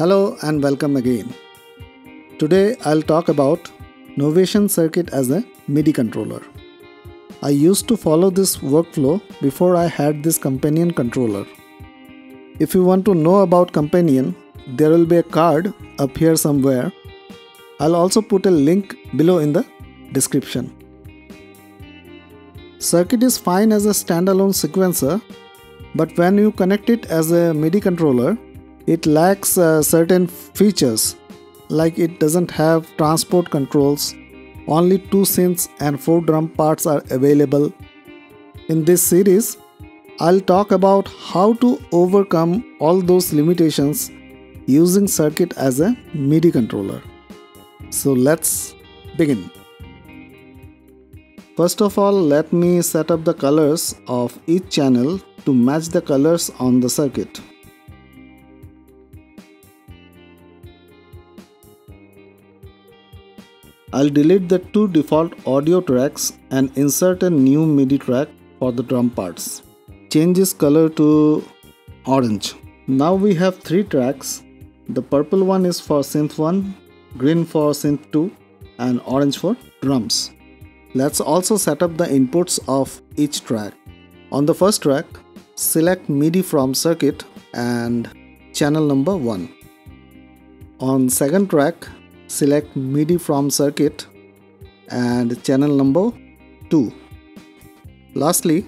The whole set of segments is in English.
Hello and welcome again. Today I'll talk about Novation Circuit as a MIDI controller. I used to follow this workflow before I had this companion controller. If you want to know about companion, there will be a card up here somewhere. I'll also put a link below in the description. Circuit is fine as a standalone sequencer, but when you connect it as a MIDI controller, it lacks uh, certain features. Like it doesn't have transport controls. Only two synths and four drum parts are available. In this series i'll talk about how to overcome all those limitations using circuit as a midi controller. So let's begin first of all let me set up the colors of each channel to match the colors on the circuit I'll delete the two default audio tracks and insert a new MIDI track for the drum parts. Change this color to orange. Now we have three tracks. The purple one is for synth 1, green for synth 2 and orange for drums. Let's also set up the inputs of each track. On the first track, select MIDI from circuit and channel number 1. On second track, select MIDI from circuit and channel number 2. Lastly,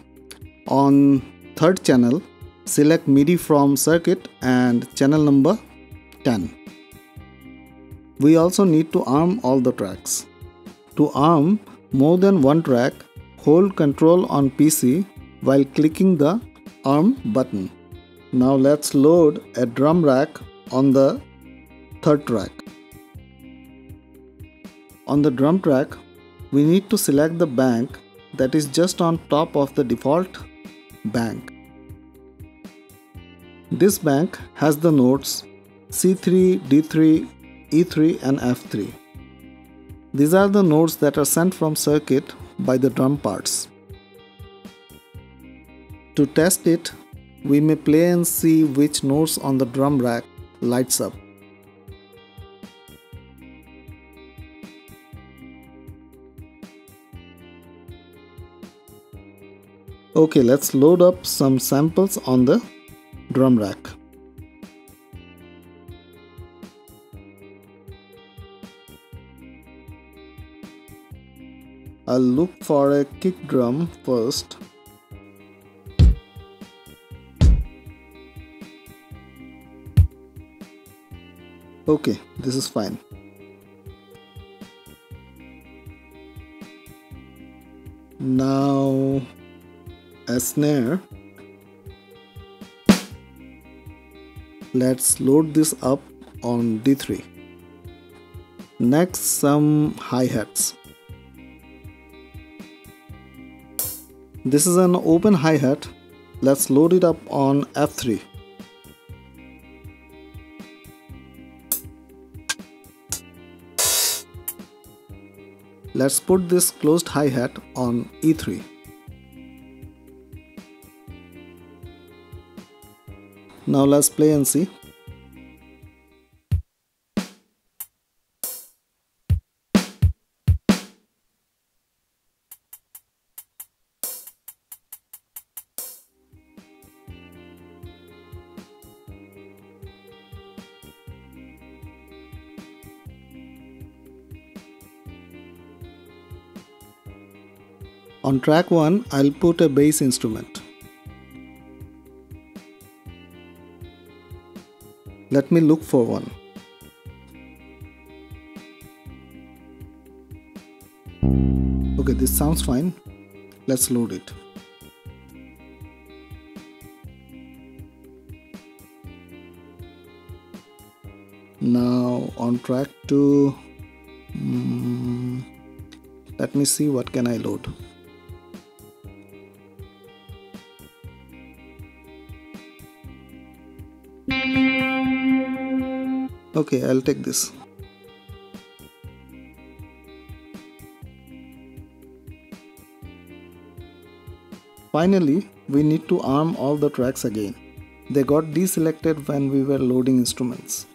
on third channel, select MIDI from circuit and channel number 10. We also need to arm all the tracks. To arm more than one track, hold Control on PC while clicking the arm button. Now let's load a drum rack on the third track. On the drum track, we need to select the bank that is just on top of the default bank. This bank has the notes C3, D3, E3 and F3. These are the notes that are sent from circuit by the drum parts. To test it, we may play and see which notes on the drum rack lights up. Okay, let's load up some samples on the drum rack. I'll look for a kick drum first. Okay, this is fine. Now a snare let's load this up on D3 next some hi-hats this is an open hi-hat. Let's load it up on F3 let's put this closed hi-hat on E3 Now let's play and see. On track 1, I'll put a bass instrument. Let me look for one. Okay, this sounds fine. Let's load it. Now on track 2, um, let me see what can I load. Okay, I'll take this. Finally, we need to arm all the tracks again. They got deselected when we were loading instruments.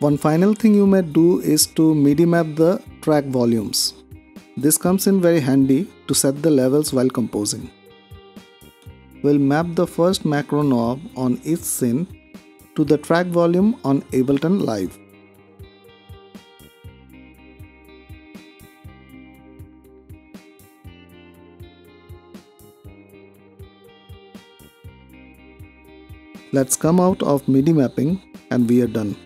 One final thing you may do is to MIDI map the track volumes. This comes in very handy to set the levels while composing. We'll map the first macro knob on each synth to the track volume on Ableton Live. Let's come out of MIDI mapping and we are done.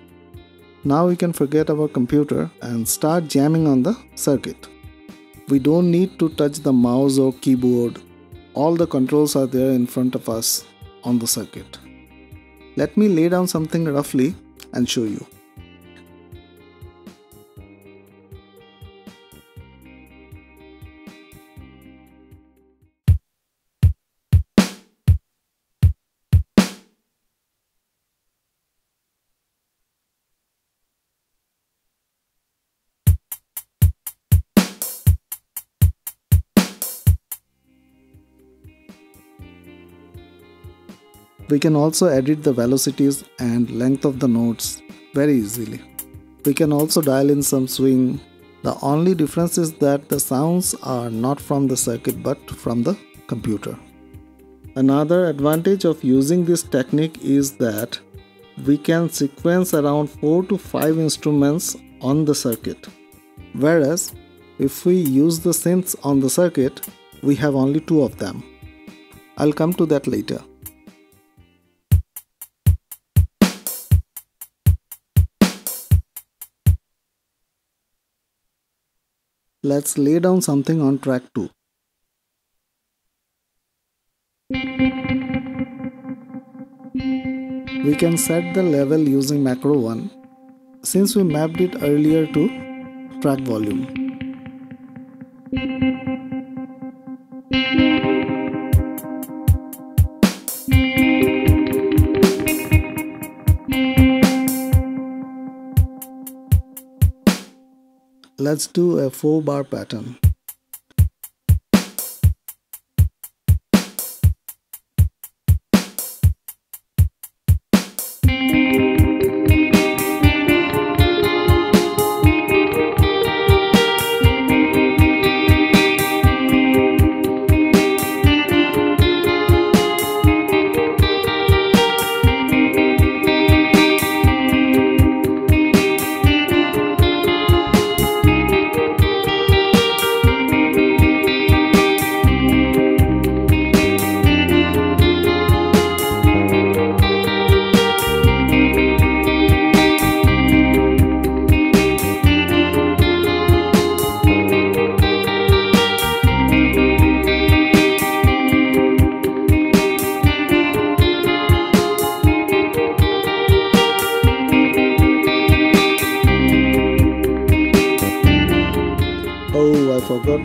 Now we can forget our computer and start jamming on the circuit. We don't need to touch the mouse or keyboard. All the controls are there in front of us on the circuit. Let me lay down something roughly and show you. We can also edit the velocities and length of the notes very easily. We can also dial in some swing. The only difference is that the sounds are not from the circuit but from the computer. Another advantage of using this technique is that we can sequence around 4 to 5 instruments on the circuit. Whereas if we use the synths on the circuit, we have only two of them. I'll come to that later. Let's lay down something on track 2. We can set the level using macro 1 since we mapped it earlier to track volume. Let's do a 4 bar pattern.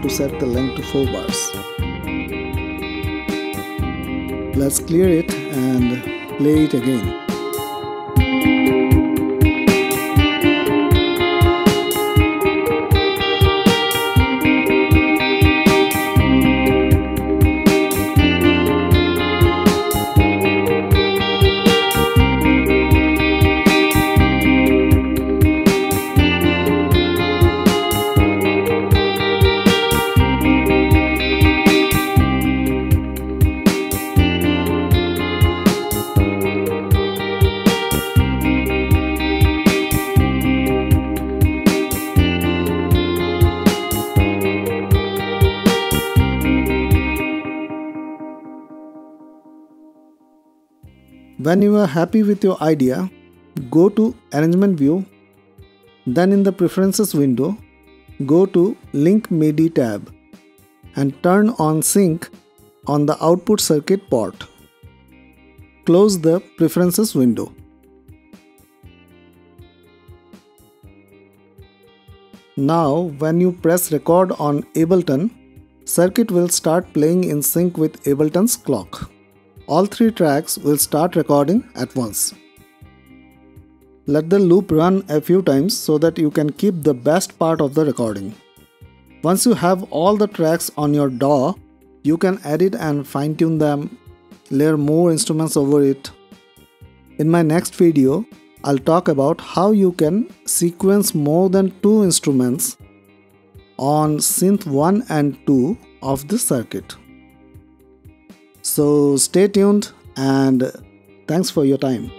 To set the length to 4 bars. Let's clear it and play it again. When you are happy with your idea, go to Arrangement View, then in the Preferences window, go to Link MIDI tab and turn on Sync on the output circuit port. Close the Preferences window. Now when you press record on Ableton, circuit will start playing in sync with Ableton's clock all three tracks will start recording at once. Let the loop run a few times so that you can keep the best part of the recording. Once you have all the tracks on your DAW, you can edit and fine tune them, layer more instruments over it. In my next video, I'll talk about how you can sequence more than two instruments on synth 1 and 2 of the circuit. So stay tuned and thanks for your time.